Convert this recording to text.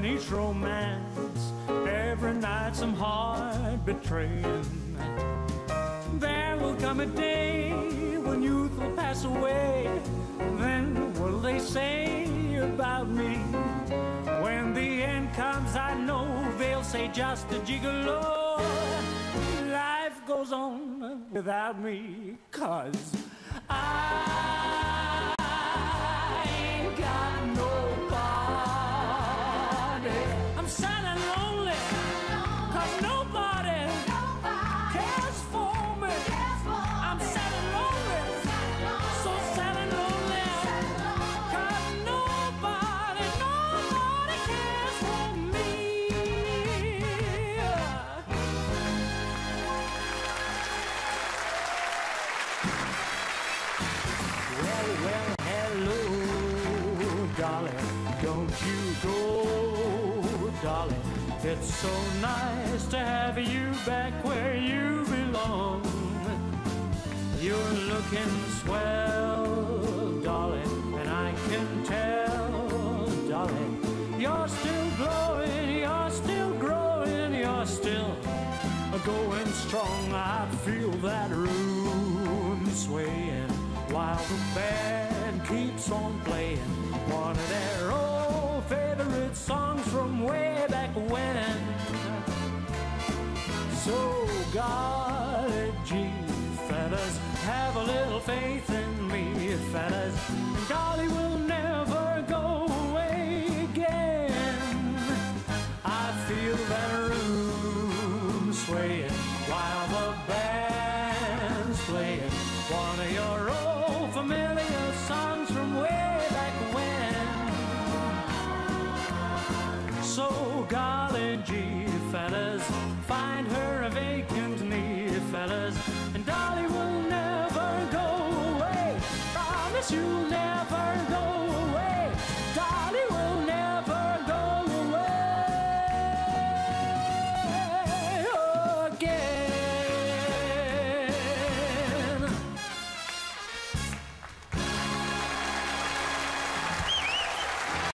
in each romance, every night some heart betraying. There will come a day when youth will pass away. Then what'll they say about me? When the end comes, I know they'll say just a gigolo. Life goes on without me, cause I. Well, hello, darling. Don't you go, darling. It's so nice to have you back where you belong. You're looking swell, darling, and I can tell, darling. You're still glowing, you're still growing, you're still going strong. I feel that room swaying while the band keeps on playing one of their old favorite songs from way back when. So, golly gee, fellas, have a little faith in me, fellas. Golly, we'll never go away again. I feel that room swaying while the band's playing one of your find her.